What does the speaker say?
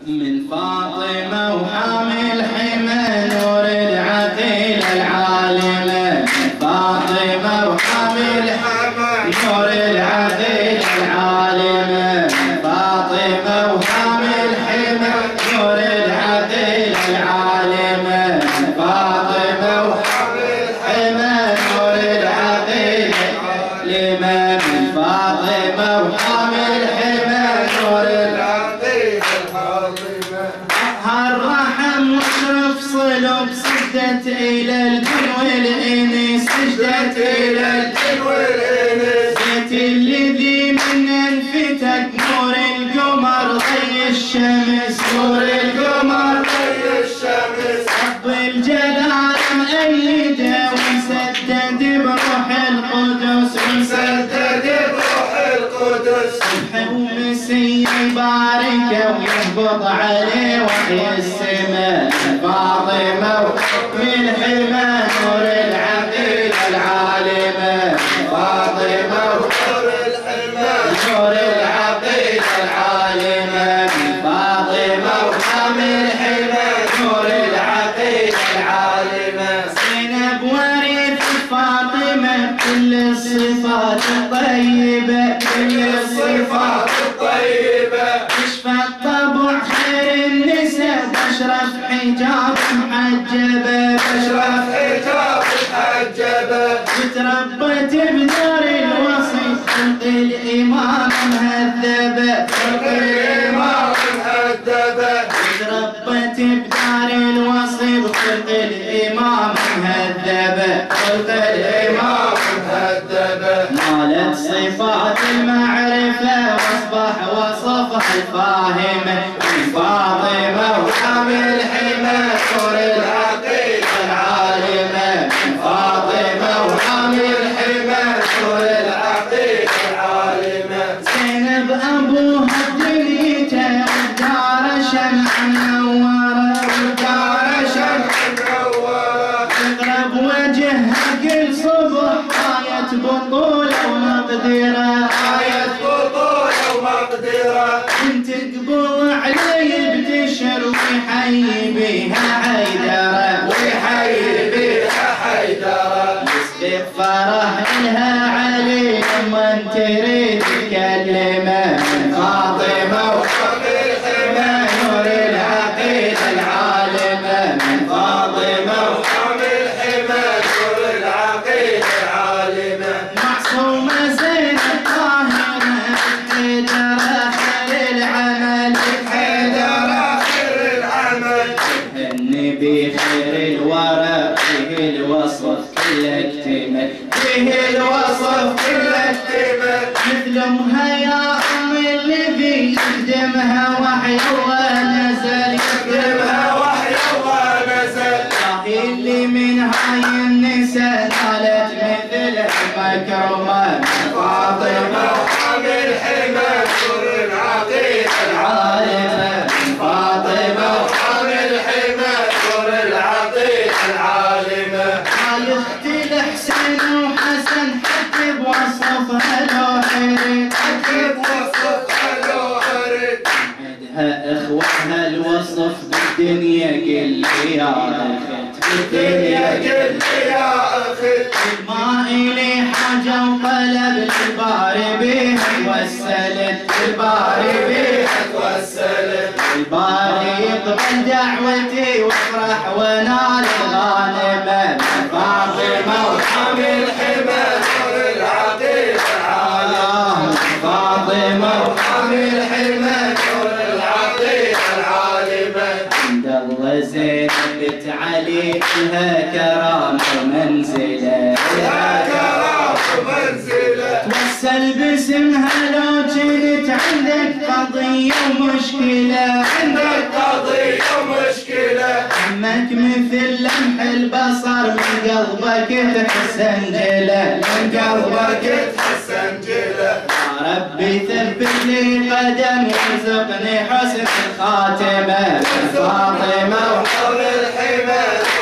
من فاطمة وحامل حمى نور العقيل العالمة فاطمة وحامل حمى نور العقيل العالمة فاطمة وحامل حمى نور العقيل العالمة فاطمة وحامل حمى نور العقيل العالمة من فاطمة وحامل حمى نور صلب سجدت إلى الجن والإنس سجدت إلى الجن والإنس بيت الذي من انفتك نور القمر ضي الشمس. نور القمر ضي الشمس. رب الجلال مأيده ومسدد بروح القدس. ومسدد بروح القدس. صبح ومسي يباركه ويهبط عليه وحي السماء. فاطمة من حمى نور العقيل العالمة فاطمة نور الحمى. نور العقيل العالمة فاطمة وحمل حمى نور العقيل العالمة زينب وريث فاطمة كل الصفات الطيبة كل الصفات الطيبة. تشفى الطبع خير النساء بشرف حجاب محجبة بشرف حجاب محجبة وتربت بدار الوصي خلق الإمام مهذبة خلق الإمام مهذبة وتربت بدار الوصي بخلق الإمام مهذبة خلق الإمام مهذبة نالت صفات المعرفة وأصبح وصفها الفاهمة من زينب أبوها دنيته ودار شمع منورة ودار شمع منورة تقرب وجهها كل صبح آية بطولة ومقدرة آية بطولة ومقدرة انت تقبل علي بتشر ويحيي بها حيدرة. ويحيي بها حيدرة يسبق فرح لها علي لما تريد تكلمه الوصف اكتمل مثل يا أم الذي يخدمها وحي الله الحسين وحسن حتى بوصفها لو حريت حتى بوصفها لو حريت عندها اخوتها الوصف بالدنيا قل لي يا اخت بالدنيا قل لي يا اخت ما الي حاجة وطلب الباري بيه توسلت الباري بيه توسلت الباري يقبل دعوتي وافرح ونال الغانمه زينب بنت علي لها كرام ومنزلة. لها كرام ومنزلة. توسل باسمها لو كنت عندك قضية ومشكلة. عندك قضية ومشكلة. همك مثل لمح البصر من قلبك تحسن جلة من قلبك تحسن يا ربي ثبت لي قدم وارزقني حسن الخاتمة. فاطمة وحول الحمى.